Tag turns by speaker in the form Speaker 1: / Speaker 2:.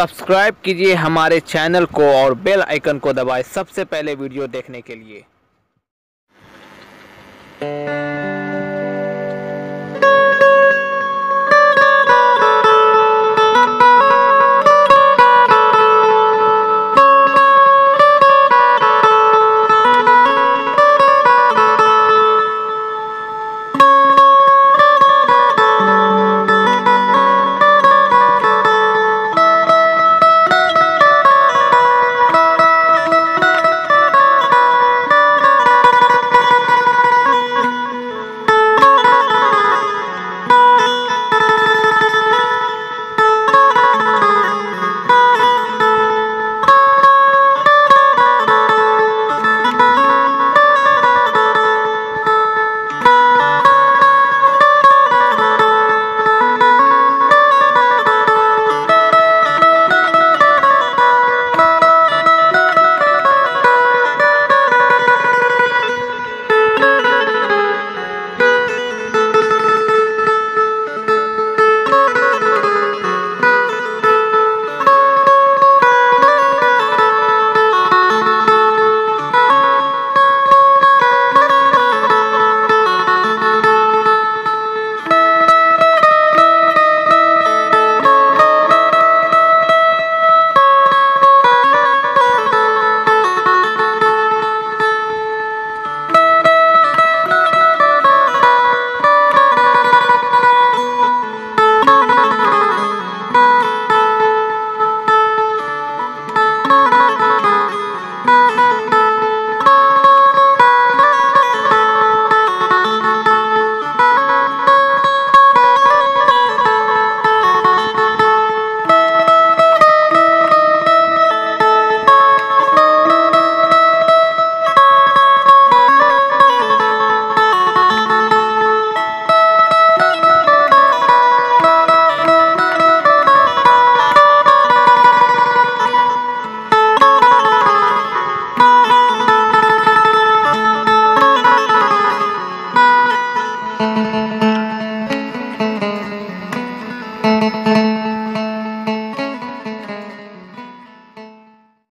Speaker 1: Subscribe कीजिए हमारे channel को और बेल आइकन को दबाएँ सबसे पहले वीडियो देखने के लिए। Música